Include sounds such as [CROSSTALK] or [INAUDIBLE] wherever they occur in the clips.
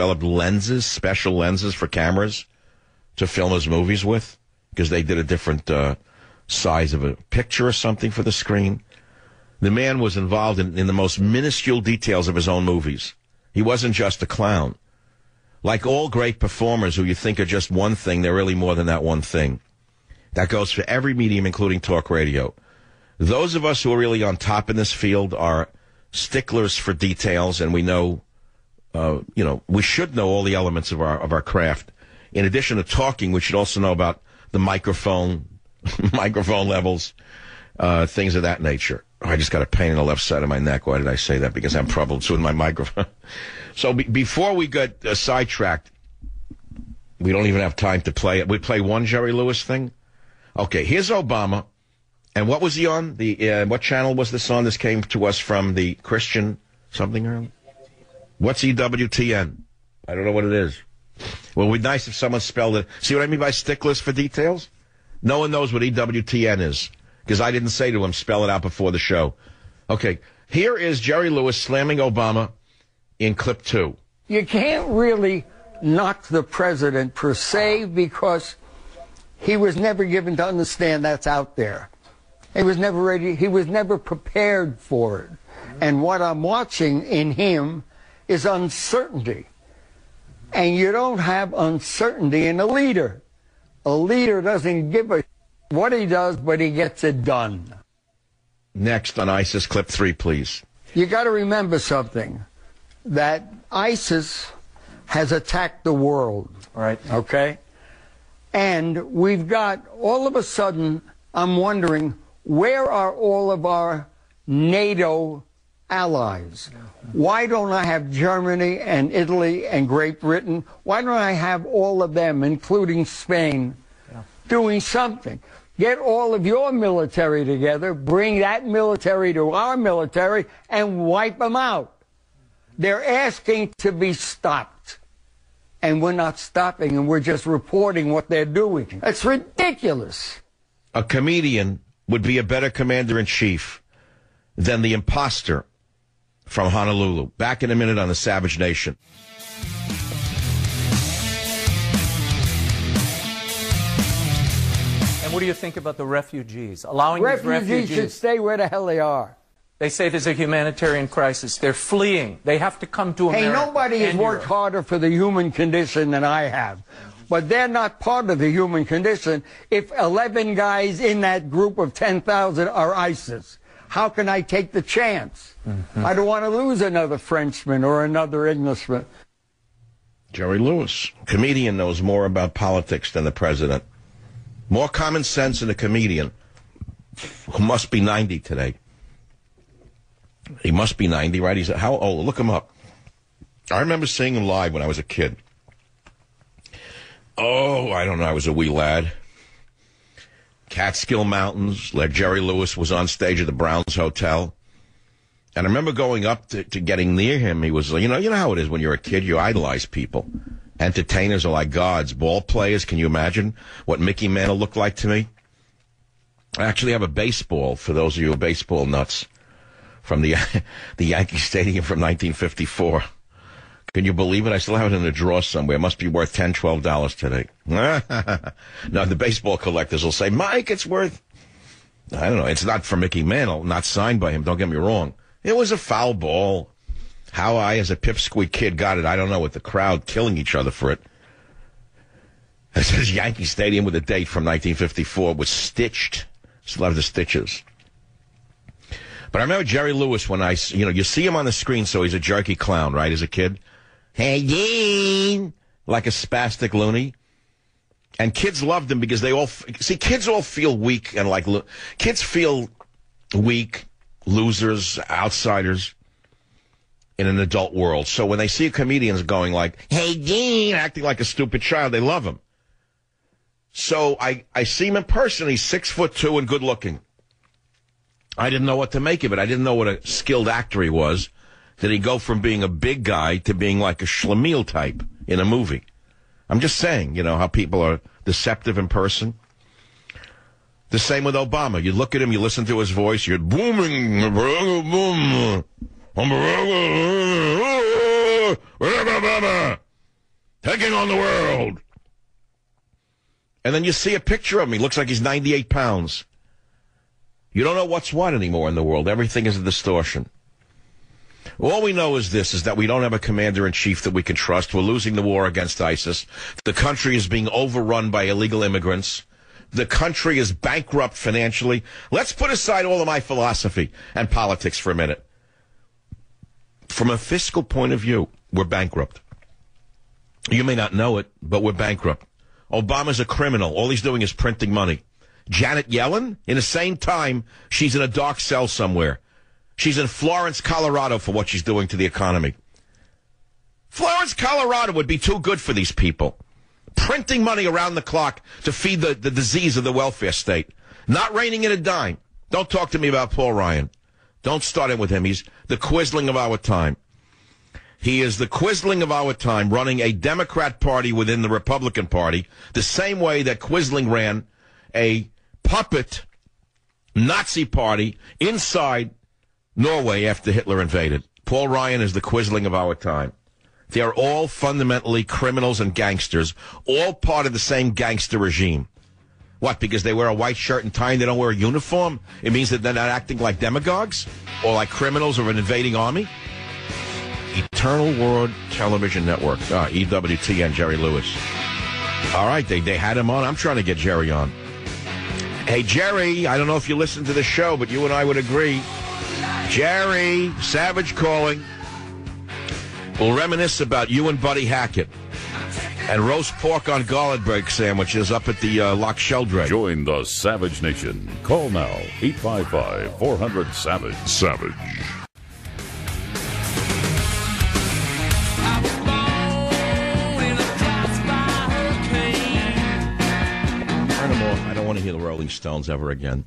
developed lenses, special lenses for cameras to film his movies with because they did a different uh, size of a picture or something for the screen. The man was involved in, in the most minuscule details of his own movies. He wasn't just a clown. Like all great performers who you think are just one thing, they're really more than that one thing. That goes for every medium, including talk radio. Those of us who are really on top in this field are sticklers for details, and we know, uh, you know, we should know all the elements of our of our craft. In addition to talking, we should also know about the microphone, [LAUGHS] microphone levels, uh, things of that nature. Oh, I just got a pain in the left side of my neck. Why did I say that? Because I'm troubled with my microphone. [LAUGHS] so be- before we get uh, sidetracked, we don't even have time to play it. We play one Jerry Lewis thing. Okay, here's Obama. And what was he on? The uh, what channel was this on? This came to us from the Christian something or What's EWTN? I don't know what it is. Well, it would be nice if someone spelled it. See what I mean by sticklers for details? No one knows what EWTN is because I didn't say to him, spell it out before the show. Okay, here is Jerry Lewis slamming Obama in clip two. You can't really knock the president per se because he was never given to understand that's out there. He was never ready, he was never prepared for it. And what I'm watching in him is uncertainty. And you don't have uncertainty in a leader. A leader doesn't give a what he does, but he gets it done. Next on ISIS clip three, please. You got to remember something that ISIS has attacked the world. Right. Okay? And we've got, all of a sudden, I'm wondering, where are all of our NATO allies? Why don't I have Germany and Italy and Great Britain? Why don't I have all of them, including Spain, doing something? Get all of your military together, bring that military to our military, and wipe them out. They're asking to be stopped. And we're not stopping, and we're just reporting what they're doing. That's ridiculous. A comedian would be a better commander in chief than the imposter from Honolulu. Back in a minute on the Savage Nation. And what do you think about the refugees? Allowing refugees, refugees should stay where the hell they are. They say there's a humanitarian crisis. They're fleeing. They have to come to America. Hey, nobody has worked Europe. harder for the human condition than I have. But they're not part of the human condition if 11 guys in that group of 10,000 are ISIS. How can I take the chance? Mm-hmm. I don't want to lose another Frenchman or another Englishman. Jerry Lewis, comedian, knows more about politics than the president. More common sense than a comedian who must be 90 today. He must be 90, right? He's how old? Look him up. I remember seeing him live when I was a kid. Oh, I don't know. I was a wee lad. Catskill Mountains. Jerry Lewis was on stage at the Browns Hotel. And I remember going up to, to getting near him. He was, you know, you know how it is when you're a kid, you idolize people. Entertainers are like gods. Ball players, can you imagine what Mickey Mantle looked like to me? I actually have a baseball for those of you baseball nuts from the [LAUGHS] the Yankee Stadium from 1954. Can you believe it? I still have it in a drawer somewhere. It must be worth $10, $12 today. [LAUGHS] now, the baseball collectors will say, Mike, it's worth, I don't know, it's not for Mickey Mantle, not signed by him, don't get me wrong. It was a foul ball. How I, as a pipsqueak kid, got it, I don't know, with the crowd killing each other for it. [LAUGHS] It says Yankee Stadium with a date from 1954 was stitched. Still have the stitches. But I remember Jerry Lewis when I, you know, you see him on the screen, so he's a jerky clown, right, as a kid? Hey, Dean! Like a spastic loony. And kids loved him because they all, see, kids all feel weak and like, kids feel weak, losers, outsiders in an adult world. So when they see comedians going like, hey, Dean, acting like a stupid child, they love him. So I, I see him in person. He's six foot two and good looking. I didn't know what to make of it. I didn't know what a skilled actor he was. Did he go from being a big guy to being like a schlemiel type in a movie? I'm just saying, you know, how people are deceptive in person. The same with Obama. You look at him, you listen to his voice, you're booming, boom. taking on the world. And then you see a picture of him. He looks like he's 98 pounds. You don't know what's what anymore in the world. Everything is a distortion. All we know is this, is that we don't have a commander in chief that we can trust. We're losing the war against ISIS. The country is being overrun by illegal immigrants. The country is bankrupt financially. Let's put aside all of my philosophy and politics for a minute. From a fiscal point of view, we're bankrupt. You may not know it, but we're bankrupt. Obama's a criminal. All he's doing is printing money. Janet Yellen, in the same time, she's in a dark cell somewhere. She's in Florence, Colorado for what she's doing to the economy. Florence, Colorado would be too good for these people. Printing money around the clock to feed the, the disease of the welfare state. Not reining in a dime. Don't talk to me about Paul Ryan. Don't start in with him. He's the Quisling of our time. He is the Quisling of our time, running a Democrat party within the Republican Party, the same way that Quisling ran a puppet Nazi party inside Norway after Hitler invaded. Paul Ryan is the Quisling of our time. They are all fundamentally criminals and gangsters, all part of the same gangster regime. What, because they wear a white shirt and tie and they don't wear a uniform? It means that they're not acting like demagogues? Or like criminals of an invading army? Eternal World Television Network. Ah, EWTN, Jerry Lewis. All right, they, they had him on. I'm trying to get Jerry on. Hey, Jerry, I don't know if you listen to the show, but you and I would agree. Jerry, Savage calling. We'll reminisce about you and Buddy Hackett. And roast pork on garlic break sandwiches up at the uh, Loch Sheldrake. Join the Savage Nation. Call now 855 400 Savage. Savage. I don't want to hear the Rolling Stones ever again.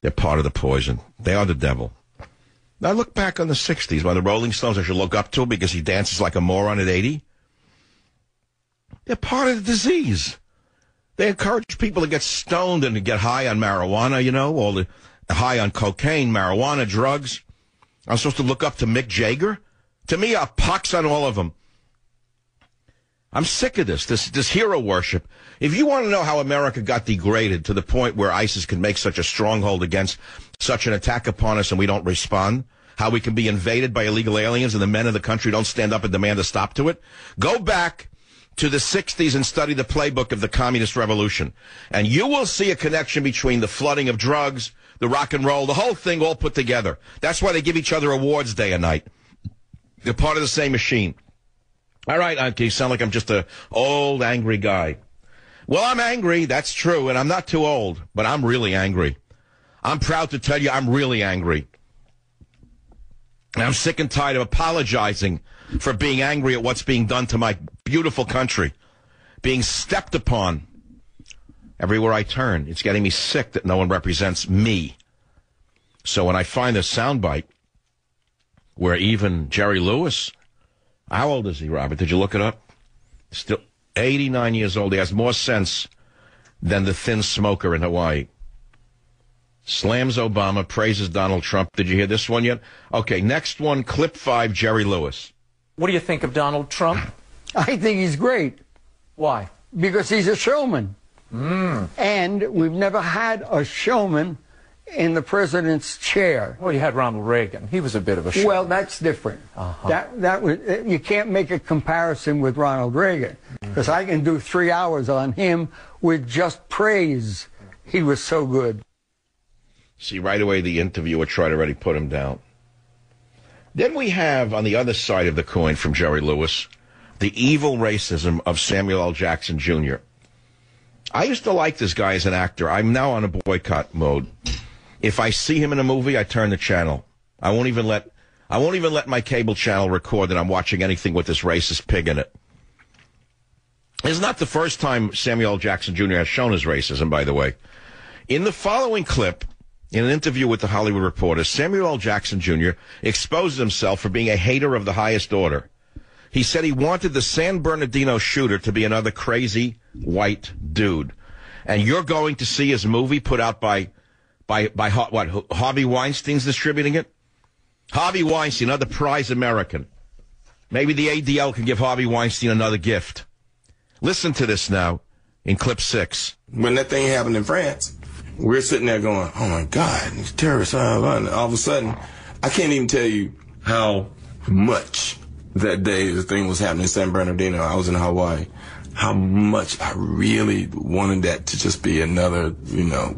They're part of the poison. They are the devil. Now look back on the 60s when the Rolling Stones, I should look up to because he dances like a moron at 80. They're part of the disease. They encourage people to get stoned and to get high on marijuana, you know, all the high on cocaine, marijuana, drugs. I'm supposed to look up to Mick Jagger? To me, a pox on all of them. I'm sick of this, this, this hero worship. If you want to know how America got degraded to the point where ISIS can make such a stronghold against such an attack upon us and we don't respond, how we can be invaded by illegal aliens and the men of the country don't stand up and demand a stop to it, go back to the 60s and study the playbook of the communist revolution. And you will see a connection between the flooding of drugs, the rock and roll, the whole thing all put together. That's why they give each other awards day and night. They're part of the same machine. All right, you sound like I'm just a old, angry guy. Well, I'm angry, that's true, and I'm not too old, but I'm really angry. I'm proud to tell you I'm really angry. And I'm sick and tired of apologizing for being angry at what's being done to my beautiful country, being stepped upon everywhere I turn. It's getting me sick that no one represents me. So when I find a soundbite where even Jerry Lewis, how old is he, Robert? Did you look it up? Still 89 years old. He has more sense than the thin smoker in Hawaii. Slams Obama, praises Donald Trump. Did you hear this one yet? Okay, next one, clip five, Jerry Lewis. What do you think of Donald Trump? [LAUGHS] I think he's great Why? because he's a showman. Hmm. And we've never had a showman in the president's chair. Well, you had Ronald Reagan. He was a bit of a show. Well, that's different. Uh-huh. That that was you can't make a comparison with Ronald Reagan mm. because I can do three hours on him with just praise. He was so good. See, right away, the interviewer tried already put him down. Then we have on the other side of the coin from Jerry Lewis the evil racism of Samuel L. Jackson Jr. I used to like this guy as an actor. I'm now on a boycott mode. If I see him in a movie, I turn the channel. I won't even let I won't even let my cable channel record that I'm watching anything with this racist pig in it. It's not the first time Samuel. Jackson Jr. has shown his racism, by the way. In the following clip, in an interview with the Hollywood Reporter, Samuel L. Jackson Jr. exposed himself for being a hater of the highest order. He said he wanted the San Bernardino shooter to be another crazy white dude. And you're going to see his movie put out by, by, by what, Harvey Weinstein's distributing it? Harvey Weinstein, another prize American. Maybe the ADL can give Harvey Weinstein another gift. Listen to this now in clip six. When that thing happened in France, we're sitting there going, oh my God, these terrorists. All of a sudden, I can't even tell you how much that day the thing was happening in San Bernardino. I was in Hawaii. How much I really wanted that to just be another, you know,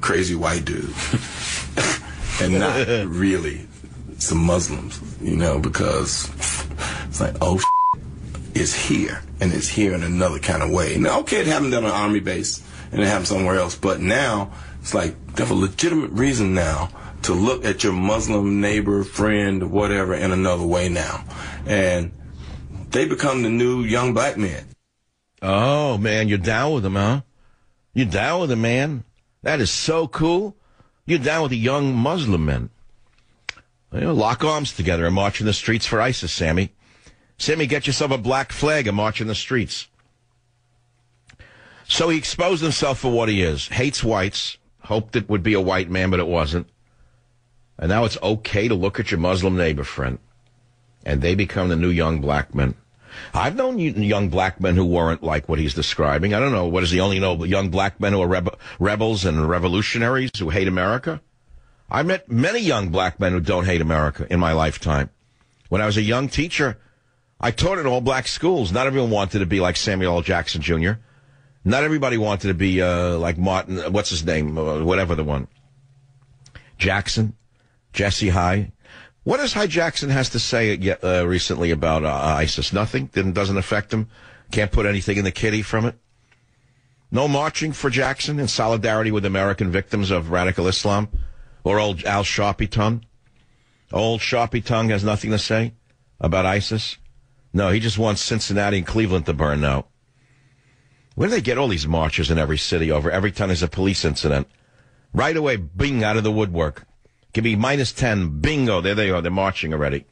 crazy white dude. [LAUGHS] and not really some Muslims, you know, because it's like, oh, shit, [LAUGHS] it's here. And it's here in another kind of way. Now, okay, it happened at an army base and it happened somewhere else. But now it's like, they have a legitimate reason now to look at your Muslim neighbor, friend, whatever, in another way now. And they become the new young black men. Oh, man, you're down with them, huh? You're down with them, man. That is so cool. You're down with the young Muslim men. You know, lock arms together and march in the streets for ISIS, Sammy. Sammy, get yourself a black flag and march in the streets. So he exposed himself for what he is. Hates whites. Hoped it would be a white man, but it wasn't. And now it's okay to look at your Muslim neighbor friend. And they become the new young black men. I've known young black men who weren't like what he's describing. I don't know. What does he only know? Young black men who are rebe- rebels and revolutionaries who hate America? I met many young black men who don't hate America in my lifetime. When I was a young teacher, I taught at all black schools. Not everyone wanted to be like Samuel L. Jackson Jr. Not everybody wanted to be uh, like Martin, what's his name, uh, whatever the one. Jackson, Jesse High. What does High Jackson has to say uh, recently about uh, ISIS? Nothing. Didn't doesn't affect him. Can't put anything in the kitty from it. No marching for Jackson in solidarity with American victims of radical Islam. Or old Al Sharpie Tongue? Old Sharpie Tongue has nothing to say about ISIS? No, he just wants Cincinnati and Cleveland to burn now. Where do they get all these marches in every city over every time there's a police incident? Right away, bing, out of the woodwork. Give me minus 10, bingo, there they are, they're marching already.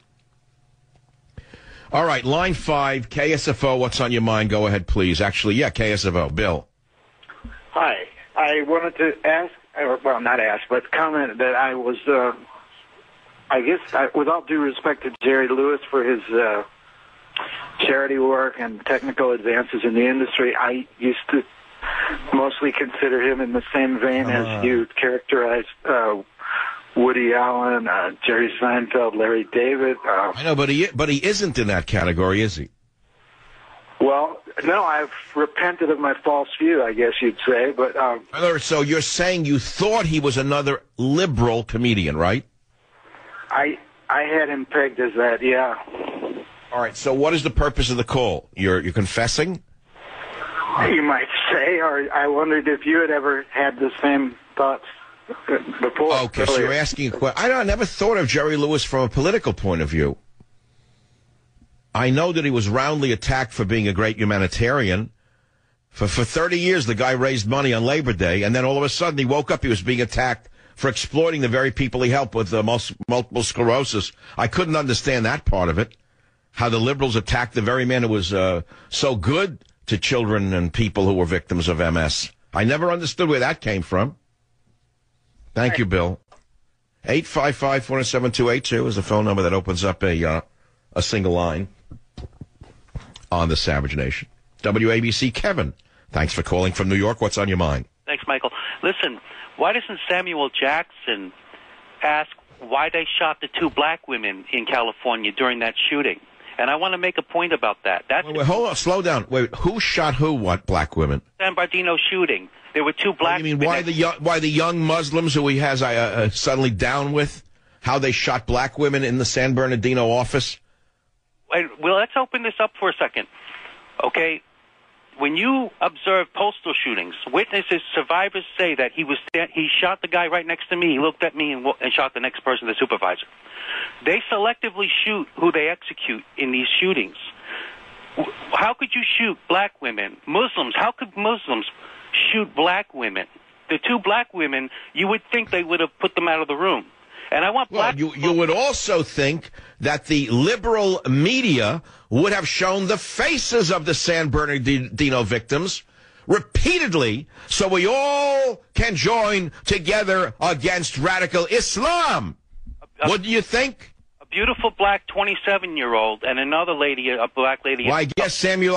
All right, line five, KSFO, what's on your mind? Go ahead, please. Actually, yeah, KSFO, Bill. Hi, I wanted to ask well, not ask, but comment that I was, uh, I guess, I, with all due respect to Jerry Lewis for his uh, charity work and technical advances in the industry, I used to mostly consider him in the same vein uh. as you characterized uh, Woody Allen, uh, Jerry Seinfeld, Larry David. Uh, I know, but he but he isn't in that category, is he? Well, no, I've repented of my false view, I guess you'd say. But um, so you're saying you thought he was another liberal comedian, right? I I had him pegged as that, yeah. All right. So what is the purpose of the call? You're you're confessing? You might say, or I wondered if you had ever had the same thoughts before. Okay, so you're asking a question. I, I never thought of Jerry Lewis from a political point of view. I know that he was roundly attacked for being a great humanitarian. For, for 30 years, the guy raised money on Labor Day, and then all of a sudden he woke up, he was being attacked for exploiting the very people he helped with uh, multiple sclerosis. I couldn't understand that part of it. How the liberals attacked the very man who was uh, so good to children and people who were victims of MS. I never understood where that came from. Thank right. you, Bill. 855-47282 is the phone number that opens up a, uh, a single line on the Savage Nation. WABC, Kevin. Thanks for calling from New York. What's on your mind? Thanks, Michael. Listen, why doesn't Samuel Jackson ask why they shot the two black women in California during that shooting? And I want to make a point about that. That's wait, wait, hold on, slow down. Wait, who shot who? What black women? San Bernardino shooting. There were two black. you mean why the young, why the young Muslims who he has uh, uh, suddenly down with? How they shot black women in the San Bernardino office? well, let's open this up for a second. Okay, when you observe postal shootings, witnesses, survivors say that he was he shot the guy right next to me. He looked at me and, and shot the next person, the supervisor. They selectively shoot who they execute in these shootings. How could you shoot black women, Muslims? How could Muslims shoot black women? The two black women, you would think they would have put them out of the room. And I want black. Well, you, you would also think that the liberal media would have shown the faces of the San Bernardino victims repeatedly so we all can join together against radical Islam. What do you think? A beautiful black 27 year old and another lady, a black lady. Well, I guess Samuel